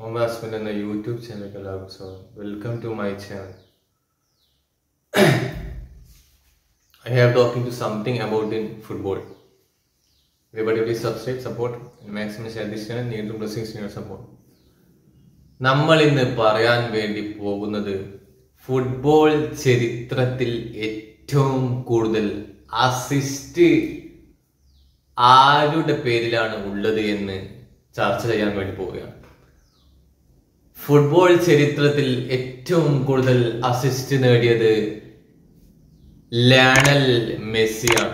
മോമ എന്ന യൂട്യൂബ് ചാനലിലേക്ക് എല്ലാവർക്കും സ്വാഗതം welcome to my channel I have talking to something about in football എവിടെ പ്ലീസ് സബ്സ്ക്രൈബ് സപ്പോർട്ട് മാക്സിമം ശ്രദ്ധിച്ചാൽ നീണ്ടും ബ്ലസ്സിംഗ്സ് സപ്പോർട്ട് നമ്മൾ ഇന്ന് പറയാൻ വേണ്ടി പോകുന്നത് ഫുട്ബോൾ ചരിത്രത്തിൽ ഏറ്റവും കൂടുതൽ അസിസ്റ്റ് ആരുടെ പേരിലാണ് ഉള്ളത് എന്ന് ചർച്ച ചെയ്യാൻ വേണ്ടി പോവുകയാണ്. ഫുട്ബോൾ ചരിത്രത്തിൽ ഏറ്റവും കൂടുതൽ അസിസ്റ്റ് നേടിയത് ലയണൽ മെസ്സിയാണ്.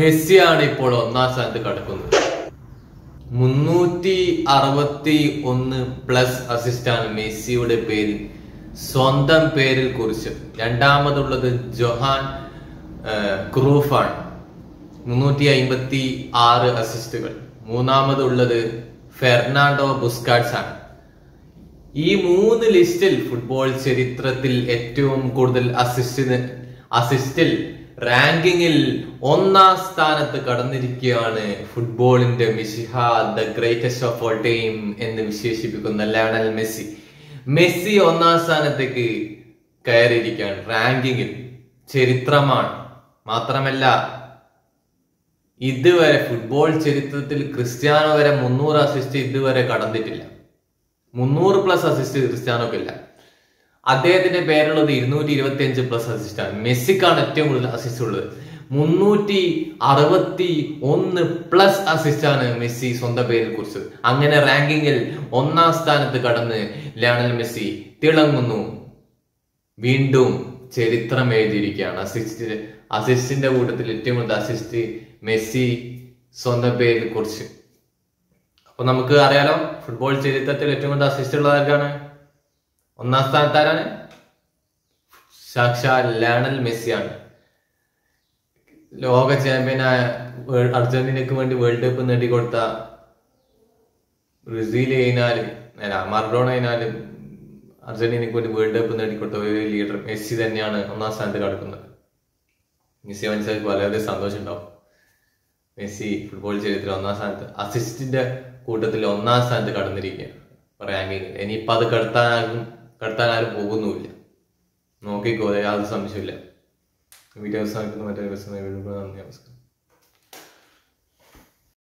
മെസ്സിയാണ് ഇപ്പോൾ ഒന്നാം സ്ഥാനത്ത് കടക്കുന്നത്. മുന്നൂറ്റി അറുപത്തി ഒന്ന് പ്ലസ് അസിസ്റ്റാണ് മെസ്സിയുടെ പേരിൽ സ്വന്തം പേരിൽ കുറിച്ച് രണ്ടാമതുള്ളത് ജൊഹാൻ ക്രൂഫാണ്. മുന്നൂറ്റി അമ്പത്തി ആറ് അസിസ്റ്റുകൾ മൂന്നാമതുള്ളത് ഫെർണാണ്ടോ ബുസ്കാട്സ് ആണ് ഈ മൂന്ന് ലിസ്റ്റിൽ ഫുട്ബോൾ ചരിത്രത്തിൽ ഏറ്റവും കൂടുതൽ അസിസ്റ്റ് അസിസ്റ്റിൽ റാങ്കിങ്ങിൽ ഒന്നാം സ്ഥാനത്ത് കടന്നിരിക്കുകയാണ് ഫുട്ബോളിന്റെ മിഷിഹ the greatest of all time എന്ന് വിശേഷിപ്പിക്കുന്ന ലയണൽ മെസ്സി. മെസ്സി ഒന്നാം സ്ഥാനത്തേക്ക് കയറിയിരിക്കുകയാണ്. റാങ്കിങ്ങിൽ ചരിത്രമാണ്. മാത്രമല്ല ഇതുവരെ ഫുട്ബോൾ ചരിത്രത്തിൽ ക്രിസ്ത്യാനോ വരെ മുന്നൂറ് അസിസ്റ്റ് ഇതുവരെ കടന്നിട്ടില്ല. മുന്നൂറ് പ്ലസ് അസിസ്റ്റ് ക്രിസ്ത്യാനോക്ക് ഇല്ല അദ്ദേഹത്തിന്റെ പേരുള്ളത് ഇരുന്നൂറ്റി ഇരുപത്തി അഞ്ച് പ്ലസ് അസിസ്റ്റാണ് മെസ്സിക്കാണ് ഏറ്റവും കൂടുതൽ അസിസ്റ്റ് ഉള്ളത്. മുന്നൂറ്റി അറുപത്തി ഒന്ന് പ്ലസ് അസിസ്റ്റാണ് മെസ്സി സ്വന്തം പേരിൽ കുറിച്ചത്. അങ്ങനെ റാങ്കിങ്ങിൽ ഒന്നാം സ്ഥാനത്ത് കടന്ന് ലയണൽ മെസ്സി തിളങ്ങുന്നു. വീണ്ടും ചരിത്രം എഴുതിയിരിക്കുകയാണ്. അസിസ്റ്റ് അസിസ്റ്റിന്റെ കൂട്ടത്തിൽ ഏറ്റവും കൂടുതൽ അസിസ്റ്റ് മെസ്സി സ്വന്തം പേരിൽ കുറിച്ച്. അപ്പൊ നമുക്ക് അറിയാലോ ഫുട്ബോൾ ചരിത്രത്തിൽ ഏറ്റവും കൂടുതൽ അസിസ്റ്റ് ഉള്ളത് ആർക്കാണ്? ഒന്നാം സ്ഥാനത്താരാണ്? സാക്ഷാ ലയണൽ മെസ്സിയാണ്. ലോക ചാമ്പ്യനായ അർജന്റീനക്ക് വേണ്ടി വേൾഡ് കപ്പ് നേടിക്കൊടുത്ത ബ്രസീൽ കഴിഞ്ഞാൽ അല്ല മറഡോണ കഴിഞ്ഞാൽ അർജന്റീനക്ക് വേണ്ടി വേൾഡ് കപ്പ് നേടിക്കൊടുത്ത ഒരു ലീഡർ മെസ്സി തന്നെയാണ് ഒന്നാം സ്ഥാനത്ത് കിടക്കുന്നത്. മെസ്സി മനസ്സിലാക്കി വളരെ സന്തോഷം ഉണ്ടാവും മെസ്സി ഫുട്ബോൾ ചരിത്രത്തിൽ ഒന്നാം സ്ഥാനത്ത് അസിസ്റ്റിന്റെ കൂട്ടത്തിൽ ഒന്നാം സ്ഥാനത്ത് കടന്നിരിക്കുകയാണ്. റാങ്കിങ്ങിൽ ഇനിയിപ്പൊ അത് കടത്താനാകും കടത്താൻ ആരും പോകുന്നുമില്ല. നോക്കിക്കോ യാതൊരു സംശയമില്ല വീഡിയോ അവസാനിക്കുന്ന മറ്റൊരു നന്ദി നമസ്കാരം.